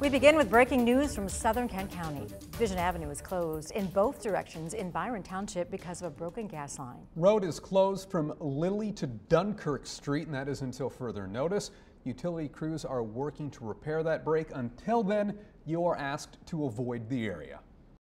We begin with breaking news from southern Kent County. Division Avenue is closed in both directions in Byron Township because of a broken gas line. Road is closed from Lilly to Dunkirk Street, and that is until further notice. Utility crews are working to repair that break. Until then, you are asked to avoid the area.